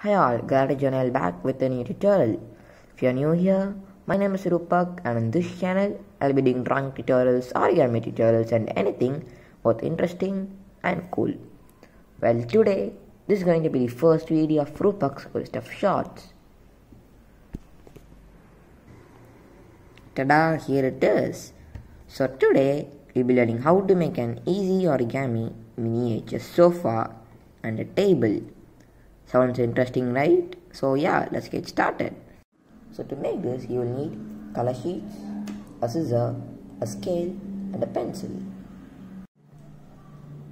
Hi all, Garage Journal back with a new tutorial. If you are new here, my name is Rupak and on this channel I'll be doing drawing tutorials, origami tutorials and anything both interesting and cool. Well today, this is going to be the first video of Rupak's list of shorts. Tada, here it is. So today we'll be learning how to make an easy origami miniature sofa and a table. Sounds interesting, right? So yeah, let's get started. So to make this, you will need color sheets, a scissor, a scale, and a pencil.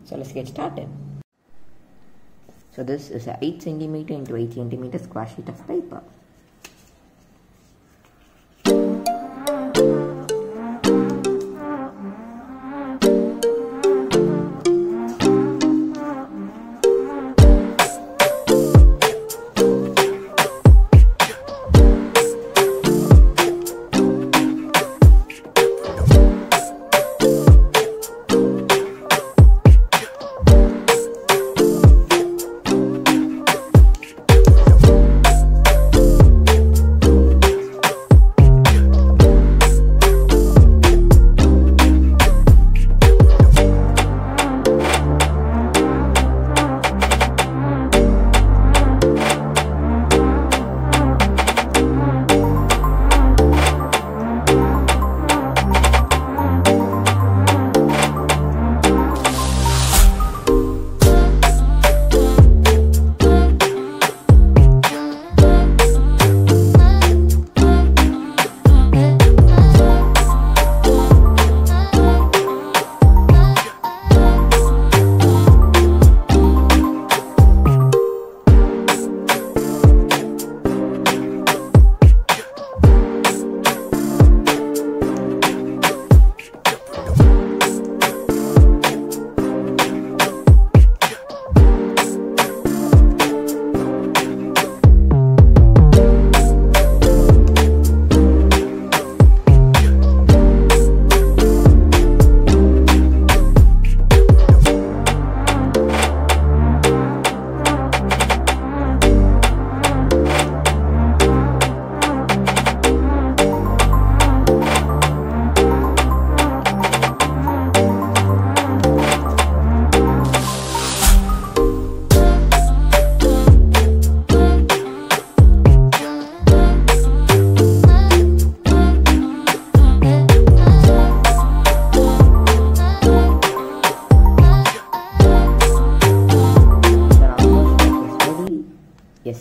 So let's get started. So this is a 8 cm into 8 cm square sheet of paper.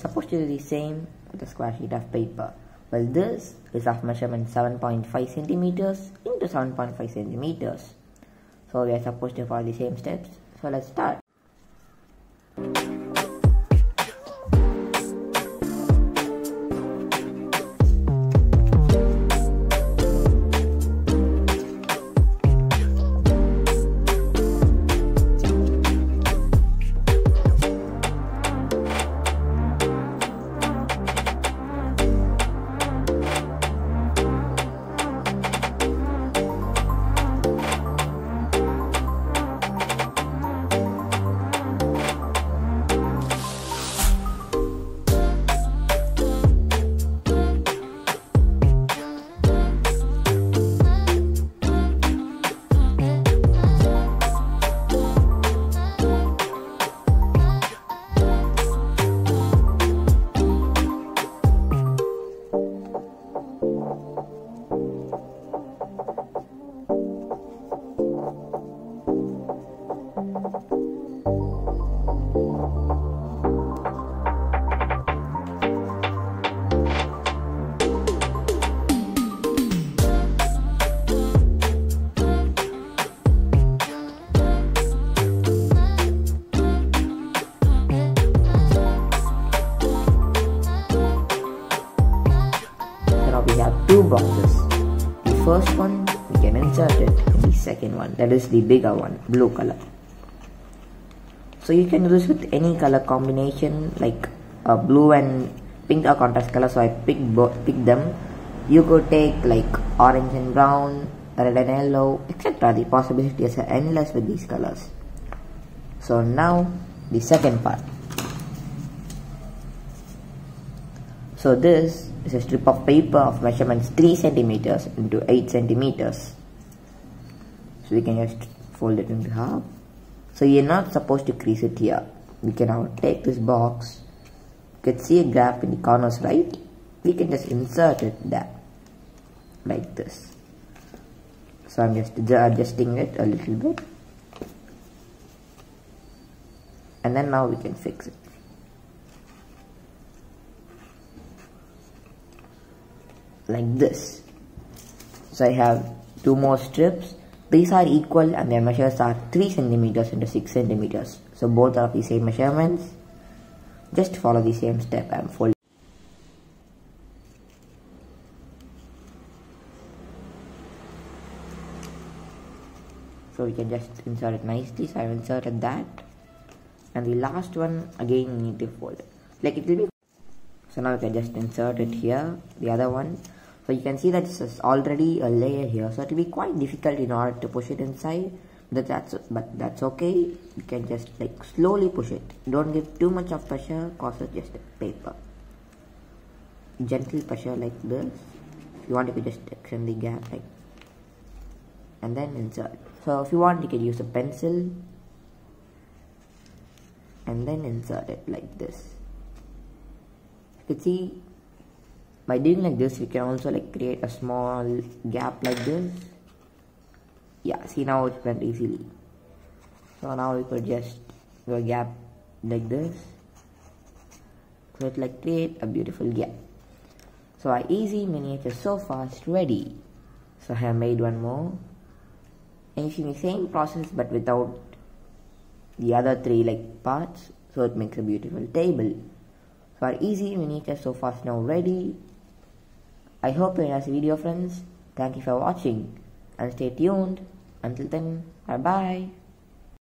Supposed to do the same with a square sheet of paper. Well, this is of measurement 7.5 centimeters into 7.5 centimeters. So we are supposed to follow the same steps. So let's start. Two boxes. The first one we can insert it the second one that is the bigger one blue color. So you can do this with any color combination like blue and pink are contrast color so I pick both pick them. You could take like orange and brown, red and yellow, etc. The possibilities are endless with these colors. So now the second part. So this is a strip of paper of measurements 3 centimeters into 8 centimeters. So we can just fold it into half. So you're not supposed to crease it here. We can now take this box. You can see a gap in the corners, right? We can just insert it there, like this. So I'm just adjusting it a little bit. And then now we can fix it. Like this. So I have two more strips these are equal and their measures are 3 centimeters into 6 centimeters. So both are the same measurements. Just follow the same step and fold. So we can just insert it nicely. So I've inserted that. And the last one again need to fold. Like it will be so now we can just insert it here, the other one so you can see that this is already a layer here. So it will be quite difficult in order to push it inside but that's but that's okay. You can just like slowly push it. Don't give too much of pressure cause it's just paper. Gentle pressure like this. If you want you can just extend the gap like and then insert. So if you want you can use a pencil and then insert it like this. You can see by doing like this we can also like create a small gap like this. Yeah see now it went easily. So now we could just do a gap like this. So it like create a beautiful gap. So our easy miniature sofa is ready. So I have made one more. And you see the same process but without the other three like parts. So it makes a beautiful table. So our easy miniature sofa is now ready I hope you enjoyed this video friends. Thank you for watching and stay tuned. Until then, bye bye.